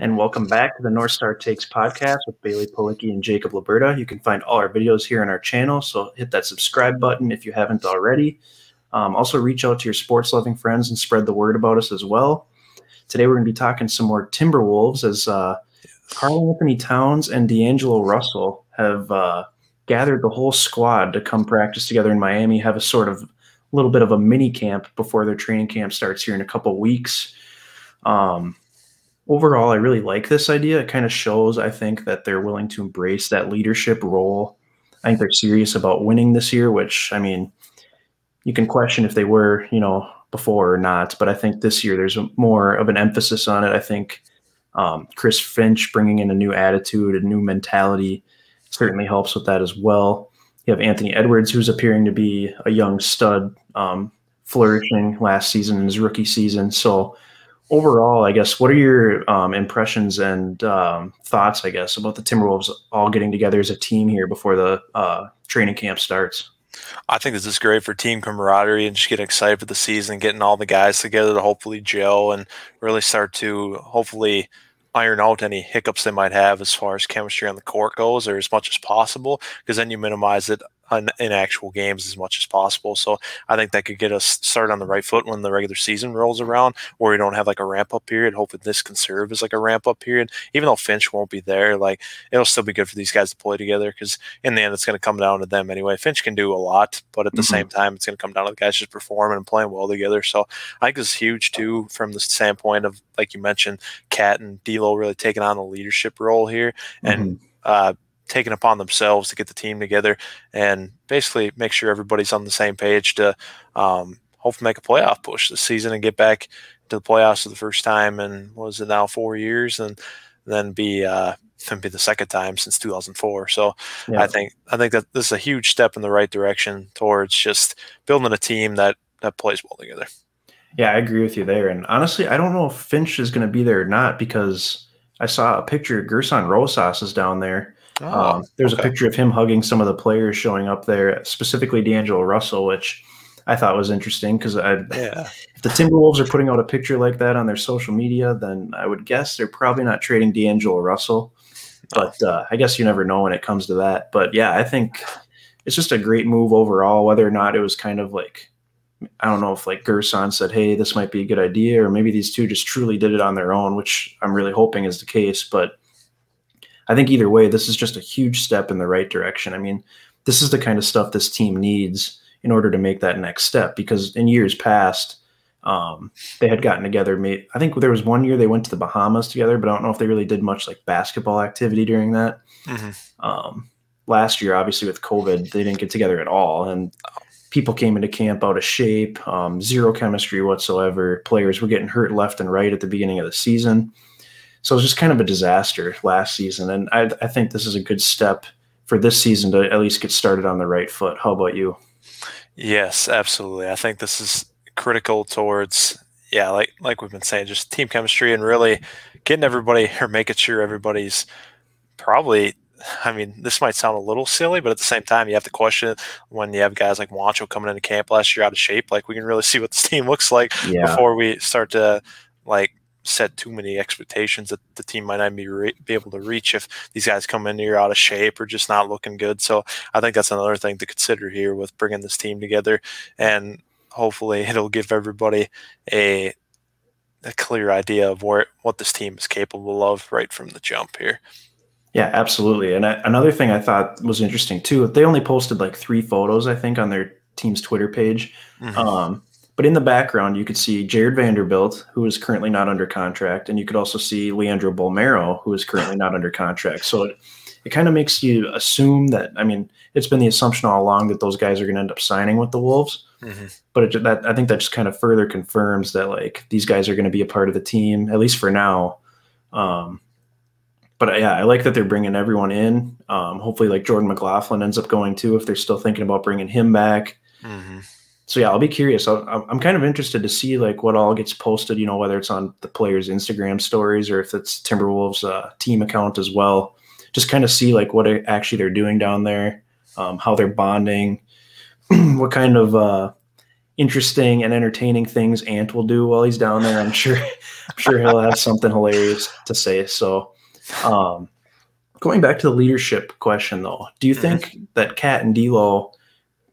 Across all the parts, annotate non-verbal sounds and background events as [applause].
and welcome back to the North Star Takes podcast with Bailey Policki and Jacob Liberta. You can find all our videos here on our channel, so hit that subscribe button if you haven't already. Um, also, reach out to your sports loving friends and spread the word about us as well. Today, we're going to be talking some more Timberwolves as uh, Karl-Anthony Towns and D'Angelo Russell have uh, gathered the whole squad to come practice together in Miami, have a sort of little bit of a mini camp before their training camp starts here in a couple weeks. Um, overall, I really like this idea. It kind of shows, I think, that they're willing to embrace that leadership role. I think they're serious about winning this year, which, I mean, you can question if they were, you know, before or not, but I think this year there's more of an emphasis on it. I think um, Chris Finch bringing in a new attitude, a new mentality certainly helps with that as well. You have Anthony Edwards, who's appearing to be a young stud, um, flourishing last season in his rookie season. So, overall, I guess, what are your um, impressions and um, thoughts, I guess, about the Timberwolves all getting together as a team here before the uh, training camp starts? I think this is great for team camaraderie and just getting excited for the season, getting all the guys together to hopefully gel and really start to hopefully iron out any hiccups they might have as far as chemistry on the court goes or as much as possible because then you minimize it in actual games as much as possible. So I think that could get us started on the right foot when the regular season rolls around, or we don't have like a ramp up period. Hopefully this can serve as like a ramp up period, even though Finch won't be there. Like it'll still be good for these guys to play together because in the end it's going to come down to them anyway. Finch can do a lot, but at the mm-hmm. same time it's going to come down to the guys just performing and playing well together. So I think is huge too from the standpoint of like you mentioned, KAT and D'Lo really taking on the leadership role here and. Mm-hmm. Uh, taken upon themselves to get the team together and basically make sure everybody's on the same page to um, hopefully make a playoff push this season and get back to the playoffs for the first time in was it now four years and then be uh, then be the second time since 2004. So yeah. I think I think that this is a huge step in the right direction towards just building a team that that plays well together. Yeah, I agree with you there. And honestly, I don't know if Finch is going to be there or not because I saw a picture. Gersson Rosas is down there, Oh, um, there's okay. a picture of him hugging some of the players showing up there, specifically D'Angelo Russell, which I thought was interesting because I, yeah. if the Timberwolves are putting out a picture like that on their social media, then I would guess they're probably not trading D'Angelo Russell. But uh, I guess you never know when it comes to that. But yeah, I think it's just a great move overall. Whether or not it was kind of like, I don't know if like Gersson said, "Hey, this might be a good idea," or maybe these two just truly did it on their own, which I'm really hoping is the case. But I think either way, this is just a huge step in the right direction. I mean, this is the kind of stuff this team needs in order to make that next step. Because in years past, um, they had gotten together. Made, I think there was one year they went to the Bahamas together, but I don't know if they really did much like basketball activity during that. Mm-hmm. Um, last year, obviously with COVID, they didn't get together at all, and people came into camp out of shape, um, zero chemistry whatsoever. Players were getting hurt left and right at the beginning of the season. So it was just kind of a disaster last season. And I, I think this is a good step for this season to at least get started on the right foot. How about you? Yes, absolutely. I think this is critical towards yeah, like like we've been saying, just team chemistry and really getting everybody [laughs] or making sure everybody's probably I mean, this might sound a little silly, but at the same time, you have to question when you have guys like Juancho coming into camp last year out of shape. Like, we can really [laughs] see what this team looks like yeah. before we start to like set too many expectations that the team might not be re- be able to reach if these guys come in here out of shape or just not looking good. So I think that's another thing to consider here with bringing this team together, and hopefully it'll give everybody a a clear idea of where what this team is capable of right from the jump here. Yeah, absolutely. And I, another thing I thought was interesting too, they only posted like three photos, I think, on their team's Twitter page. Mm-hmm. Um, but in the background, you could see Jarred Vanderbilt, who is currently not under contract, and you could also see Leandro Bolmaro, who is currently not under contract. So it, it kind of makes you assume that. I mean, it's been the assumption all along that those guys are going to end up signing with the Wolves. Mm-hmm. But it, that I think that just kind of further confirms that like these guys are going to be a part of the team at least for now. Um, but yeah, I like that they're bringing everyone in. Um, hopefully, like Jordan McLaughlin ends up going too if they're still thinking about bringing him back. Mm-hmm so yeah, I'll be curious. i am kind of interested to see like what all gets posted. You know, whether it's on the players' Instagram stories or if it's Timberwolves uh, team account as well. Just kind of see like what actually they're doing down there, um, how they're bonding, [clears throat] what kind of uh, interesting and entertaining things Ant will do while he's down there. I'm sure [laughs] I'm sure he'll have something hilarious to say. So um, going back to the leadership question though, do you mm-hmm. think that KAT and D'Lo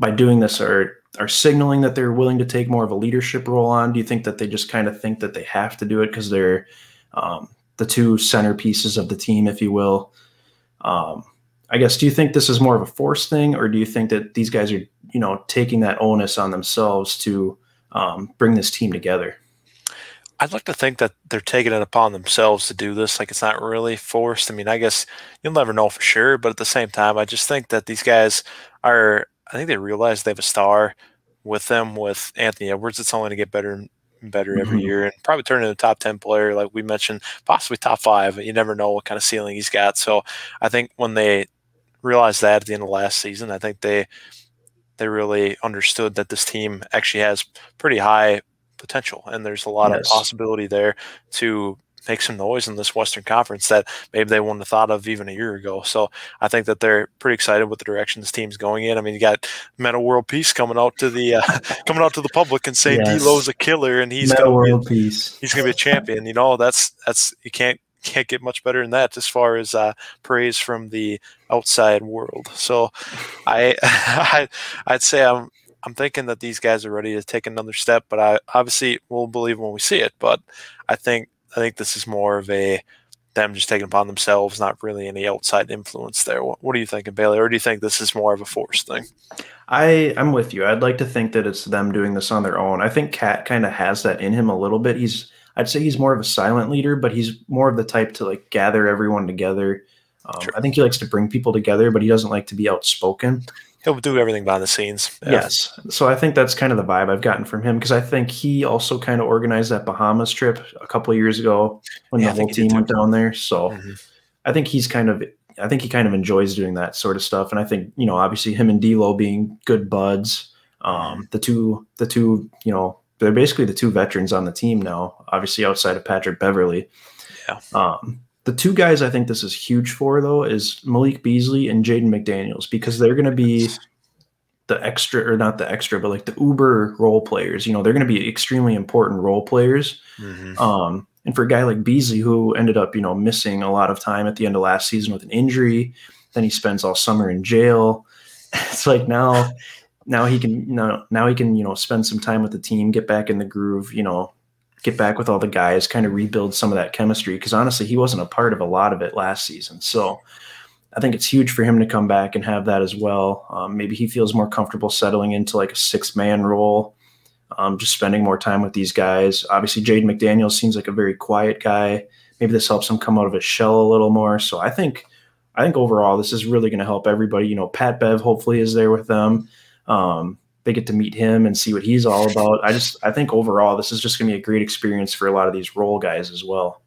by doing this are are signaling that they're willing to take more of a leadership role on? Do you think that they just kind of think that they have to do it because they're um, the two centerpieces of the team, if you will? Um, I guess, do you think this is more of a force thing, or do you think that these guys are, you know, taking that onus on themselves to um, bring this team together? I'd like to think that they're taking it upon themselves to do this. Like it's not really forced. I mean, I guess you'll never know for sure, but at the same time, I just think that these guys are. I think they realize they have a star with them with Anthony Edwards. It's only going to get better and better every mm-hmm. year, and probably turn into a top ten player, like we mentioned, possibly top five. You never know what kind of ceiling he's got. So I think when they realized that at the end of last season. I think they they really understood that this team actually has pretty high potential, and there's a lot yes. of possibility there to make some noise in this Western Conference that maybe they wouldn't have thought of even a year ago. So I think that they're pretty excited with the direction this team's going in. I mean, you got Metta World Peace coming out to the uh, [laughs] coming out to the public and saying yes. D'Lo's a killer and he's Metta World be, Peace. He's going to be a champion. You know, that's that's you can't can't get much better than that as far as uh, praise from the outside world. So I, [laughs] I I'd say I'm I'm thinking that these guys are ready to take another step, but I obviously will believe when we see it. But I think I think this is more of a them just taking upon themselves, not really any outside influence there. What, what are you thinking, Bailey? Or do you think this is more of a force thing? I I'm with you. I'd like to think that it's them doing this on their own. I think KAT kind of has that in him a little bit. He's I'd say he's more of a silent leader, but he's more of the type to like gather everyone together. Um, I think he likes to bring people together, but he doesn't like to be outspoken. He'll do everything behind the scenes. Yeah. Yes. So I think that's kind of the vibe I've gotten from him because I think he also kind of organized that Bahamas trip a couple of years ago when yeah, the whole team went down there. So mm-hmm. I think he's kind of I think he kind of enjoys doing that sort of stuff. And I think, you know, obviously him and D'Lo being good buds, um, the two the two, you know, they're basically the two veterans on the team now, obviously outside of Patrick Beverley. Yeah. Um, the two guys I think this is huge for though is Malik Beasley and Jaden McDaniels because they're going to be the extra or not the extra, but like the uber role players. You know, they're going to be extremely important role players. Mm-hmm. Um, and for a guy like Beasley who ended up, you know, missing a lot of time at the end of last season with an injury, then he spends all summer in jail. [laughs] It's like now now he can now now he can you know spend some time with the team, get back in the groove, you know, get back with all the guys, kind of rebuild some of that chemistry. Because honestly, he wasn't a part of a lot of it last season, so. I think it's huge for him to come back and have that as well. Um, maybe he feels more comfortable settling into like a six man role, um, just spending more time with these guys. Obviously, Jaden McDaniels seems like a very quiet guy. Maybe this helps him come out of his shell a little more. So I think, I think overall, this is really going to help everybody. You know, Pat Bev hopefully is there with them. Um, they get to meet him and see what he's all about. I just I think overall this is just going to be a great experience for a lot of these role guys as well.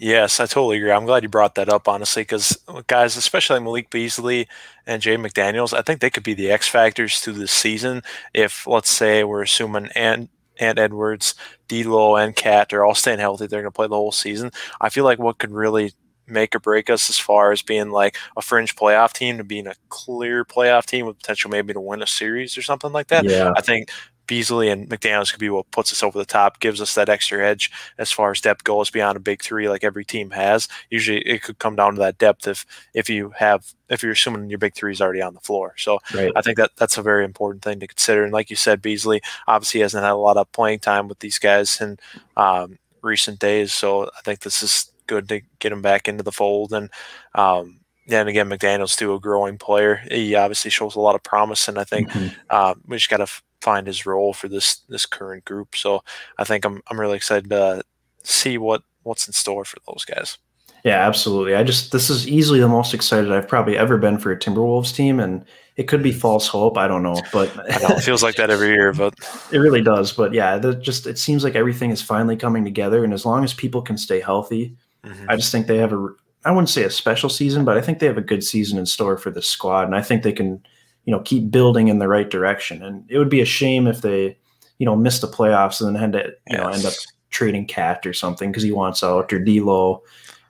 Yes, I totally agree. I'm glad you brought that up, honestly, because guys, especially Malik Beasley and Jay McDaniels, I think they could be the X factors to this season. If let's say we're assuming and Ant Edwards, D'Lo, and KAT are all staying healthy, they're going to play the whole season. I feel like what could really make or break us as far as being like a fringe playoff team to being a clear playoff team with potential maybe to win a series or something like that. Yeah. I think Beasley and McDaniels could be what puts us over the top, gives us that extra edge as far as depth goes beyond a big three, like every team has. Usually, it could come down to that depth if if you have if you're assuming your big three is already on the floor. So right. I think that that's a very important thing to consider. And like you said, Beasley obviously hasn't had a lot of playing time with these guys in um, recent days. So I think this is good to get him back into the fold. And um, then again, McDaniels too a growing player. He obviously shows a lot of promise, and I think mm-hmm. uh, we just got to find his role for this this current group. So I think I'm I'm really excited to see what what's in store for those guys. Yeah, absolutely. I just this is easily the most excited I've probably ever been for a Timberwolves team, and it could be false hope. I don't know, but know, it feels like that every year. But [laughs] it really does. But yeah, just it seems like everything is finally coming together, and as long as people can stay healthy, Mm-hmm. I just think they have a I wouldn't say a special season, but I think they have a good season in store for this squad, and I think they can, you know, keep building in the right direction. And it would be a shame if they, you know, missed the playoffs and then had to, you yes. know, end up trading KAT or something because he wants out or D'Lo.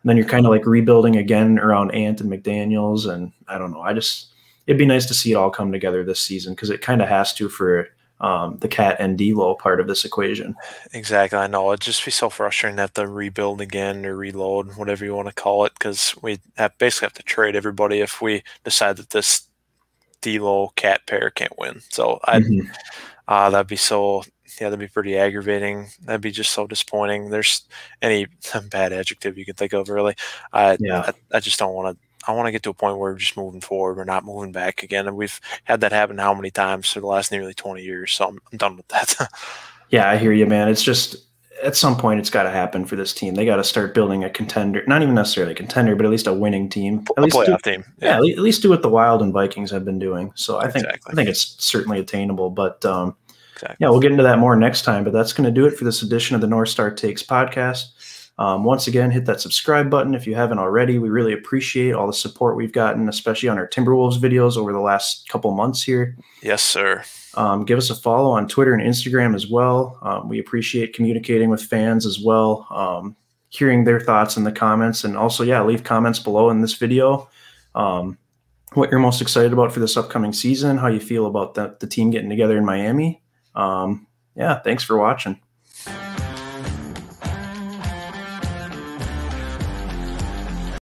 And then you're kind of like rebuilding again around Ant and McDaniels, and I don't know. I just it'd be nice to see it all come together this season because it kind of has to for um, the KAT and D'Lo part of this equation. Exactly, I know it'd just be so frustrating to have to rebuild again or reload, whatever you want to call it, because we have basically have to trade everybody if we decide that this D'Lo KAT pair can't win. So I, mm-hmm. uh, that'd be so yeah, that'd be pretty aggravating. That'd be just so disappointing. There's any [laughs] bad adjective you can think of, really. I, yeah. I, I just don't want to I want to get to a point where we're just moving forward. We're not moving back again. And we've had that happen how many times for the last nearly 20 years. So I'm, I'm done with that. [laughs] yeah, I hear you, man. It's just at some point it's got to happen for this team. They got to start building a contender, not even necessarily a contender, but at least a winning team. At a least playoff do, team. Yeah. yeah. at least do what the Wild and Vikings have been doing. So I think exactly. I think it's certainly attainable. But um, exactly. yeah, we'll get into that more next time. But that's going to do it for this edition of the North Star Takes podcast. Um, once again, hit that subscribe button if you haven't already. We really appreciate all the support we've gotten, especially on our Timberwolves videos over the last couple months here. Yes, sir. Um, give us a follow on Twitter and Instagram as well. Um, we appreciate communicating with fans as well, um, hearing their thoughts in the comments, and also, yeah, leave comments below in this video. Um, what you're most excited about for this upcoming season, how you feel about the, the team getting together in Miami. Um, yeah, thanks for watching.